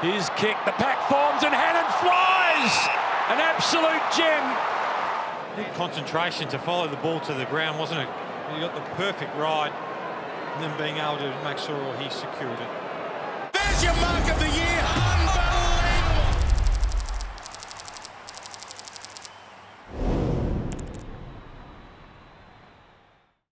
His kick, the pack forms and Hannan flies! An absolute gem. Good concentration to follow the ball to the ground, wasn't it? He got the perfect ride and then being able to make sure he secured it.